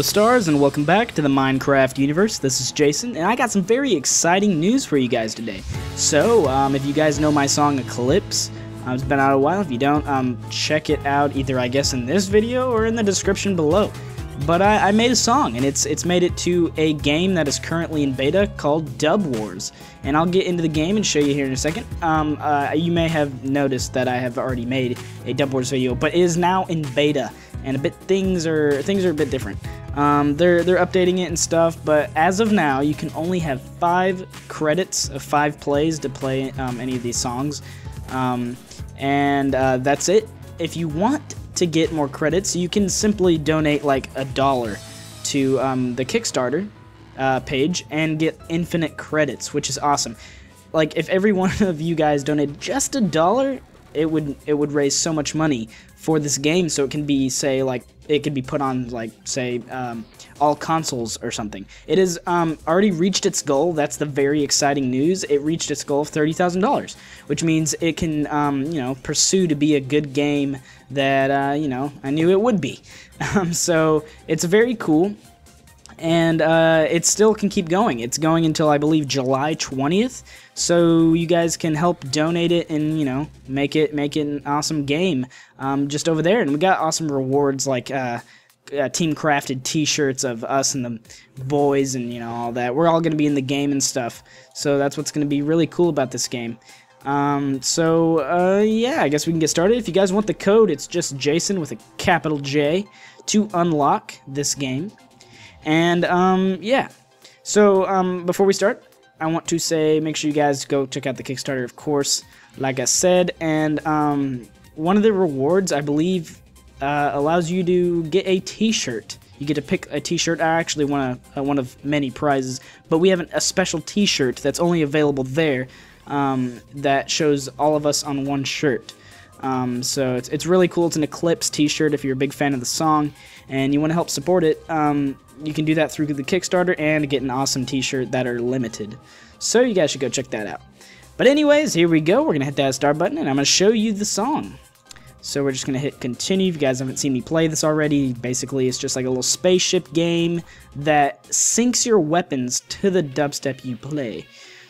Hello stars and welcome back to the Minecraft universe. This is Jason and I got some very exciting news for you guys today. So um, if you guys know my song Eclipse, uh, it's been out a while. If you don't, um, check it out either I guess in this video or in the description below. But I, I, made a song and it's it's made it to a game that is currently in beta called Dub Wars. And I'll get into the game and show you here in a second. Um, uh, you may have noticed that I have already made a Dub Wars video, but it is now in beta and a bit things are things are a bit different. Um, they're they're updating it and stuff, but as of now, you can only have five credits of five plays to play um, any of these songs, um, and uh, that's it. If you want to get more credits, you can simply donate like a dollar to um, the Kickstarter uh, page and get infinite credits, which is awesome. Like if every one of you guys donated just a dollar, it would it would raise so much money for this game so it can be say like it could be put on like say um, all consoles or something. It has um, already reached its goal that's the very exciting news. It reached its goal of $30000 which means it can um, you know pursue to be a good game that uh, you know i knew it would be. Um, so it's very cool and uh, it still can keep going. It's going until I believe July 20th, so you guys can help donate it and you know make it make it an awesome game um, just over there. And we got awesome rewards like uh, uh, team crafted T-shirts of us and the boys and you know all that. We're all gonna be in the game and stuff, so that's what's gonna be really cool about this game. Um, so, uh, yeah, I guess we can get started. If you guys want the code, it's just Jason with a capital J to unlock this game. And um, yeah, so um, before we start, I want to say make sure you guys go check out the Kickstarter, of course, like I said. And um, one of the rewards, I believe, uh, allows you to get a T-shirt. You get to pick a T-shirt. I actually want a, uh, one of many prizes, but we have a special T-shirt that's only available there um, that shows all of us on one shirt. Um, so it's, it's really cool. It's an Eclipse t-shirt if you're a big fan of the song and you want to help support it. Um, you can do that through the Kickstarter and get an awesome t-shirt that are limited. So you guys should go check that out. But anyways, here we go. We're going to hit that start button and I'm going to show you the song. So we're just going to hit continue. If you guys haven't seen me play this already, basically it's just like a little spaceship game that syncs your weapons to the dubstep you play.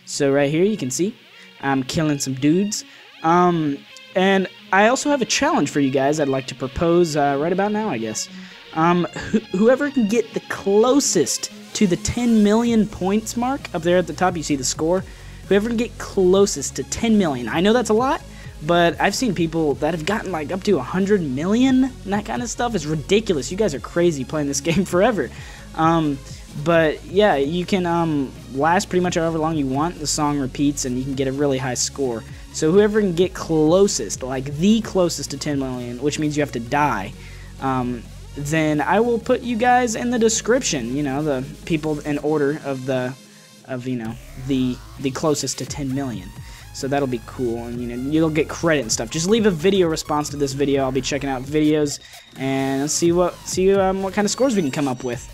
So right here you can see I'm killing some dudes. Um, and I also have a challenge for you guys I'd like to propose uh, right about now, I guess. Um, wh whoever can get the closest to the 10 million points mark up there at the top, you see the score. Whoever can get closest to 10 million. I know that's a lot, but I've seen people that have gotten like up to 100 million and that kind of stuff. is ridiculous. You guys are crazy playing this game forever. Um, but yeah, you can um, last pretty much however long you want. The song repeats and you can get a really high score. So whoever can get closest, like the closest to 10 million, which means you have to die, um, then I will put you guys in the description. You know, the people in order of the, of you know, the the closest to 10 million. So that'll be cool, and you know, you'll get credit and stuff. Just leave a video response to this video. I'll be checking out videos and see what see um, what kind of scores we can come up with.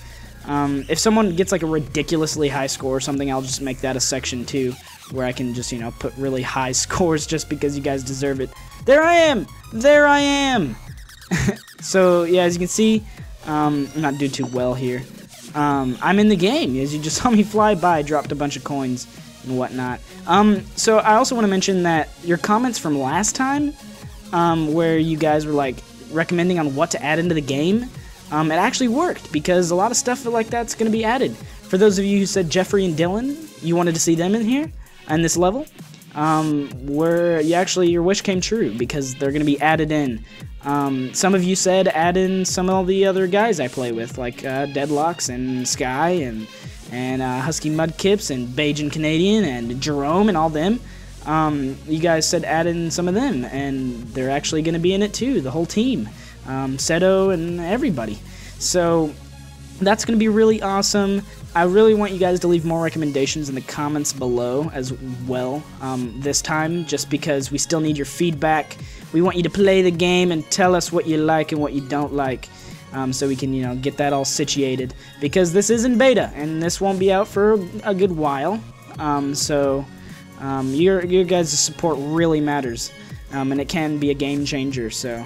Um, if someone gets like a ridiculously high score or something, I'll just make that a section too, where I can just, you know, put really high scores just because you guys deserve it. There I am! There I am! so, yeah, as you can see, um, I'm not doing too well here. Um, I'm in the game. As you just saw me fly by, dropped a bunch of coins and whatnot. Um, so I also want to mention that your comments from last time, um, where you guys were like recommending on what to add into the game, um, it actually worked because a lot of stuff like that's going to be added. For those of you who said Jeffrey and Dillon, you wanted to see them in here on this level, um, where you actually your wish came true because they're going to be added in. Um, some of you said add in some of the other guys I play with, like uh, Deadlox and Sky and and uh, Husky Mudkipz and Bajan Canadian and Jerome and all them. Um, you guys said add in some of them, and they're actually going to be in it too, the whole team um, Seto, and everybody. So that's going to be really awesome. I really want you guys to leave more recommendations in the comments below as well um, this time, just because we still need your feedback. We want you to play the game and tell us what you like and what you don't like. Um, so we can, you know, get that all situated. Because this is in beta, and this won't be out for a good while. Um, so um, your your guys' support really matters, um, and it can be a game changer. So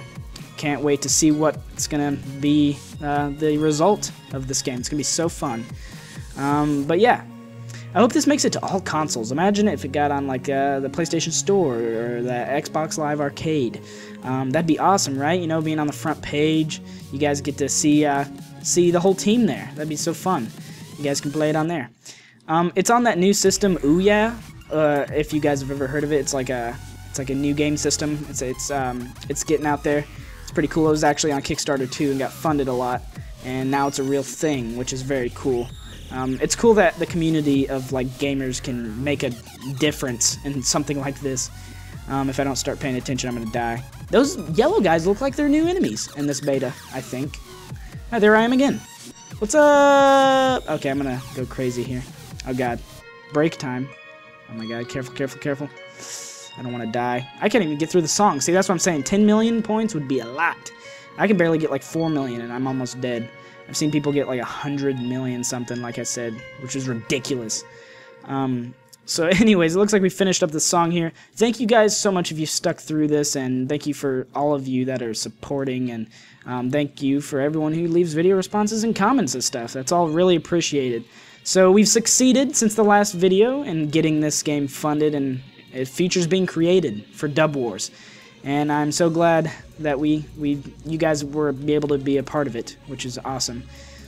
can't wait to see what's going to be uh, the result of this game. It's gonna be so fun. Um, but yeah, I hope this makes it to all consoles. Imagine if it got on like uh, the PlayStation Store or the Xbox Live Arcade. Um, that'd be awesome, right? You know, being on the front page, you guys get to see uh, see the whole team there. That'd be so fun. You guys can play it on there. Um, it's on that new system, Ouya. Uh, if you guys have ever heard of it, it's like a it's like a new game system. It's it's um, it's getting out there. It's pretty cool. It was actually on Kickstarter too and got funded a lot, and now it's a real thing, which is very cool. Um, it's cool that the community of like gamers can make a difference in something like this. Um, if I don't start paying attention, I'm gonna die. Those yellow guys look like they're new enemies in this beta, I think. Ah, there I am again. What's up? Okay, I'm gonna go crazy here. Oh god. Break time. Oh my god, careful, careful, careful. I don't want to die. I can't even get through the song. See, that's what I'm saying. 10 million points would be a lot. I can barely get like 4 million and I'm almost dead. I've seen people get like a hundred million something, like I said, which is ridiculous. Um, so, anyways, it looks like we finished up the song here. Thank you guys so much if you stuck through this, and thank you for all of you that are supporting, and um, thank you for everyone who leaves video responses and comments and stuff. That's all really appreciated. So, we've succeeded since the last video in getting this game funded and features being created for Dub Wars and I'm so glad that we we you guys were able to be a part of it, which is awesome.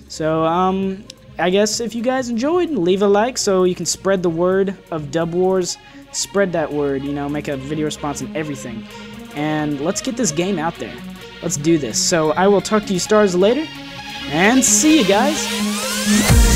So um, I guess if you guys enjoyed, leave a like so you can spread the word of Dub Wars. Spread that word, you know, make a video response and everything. And let's get this game out there. Let's do this. So I will talk to you stars later, and see you guys.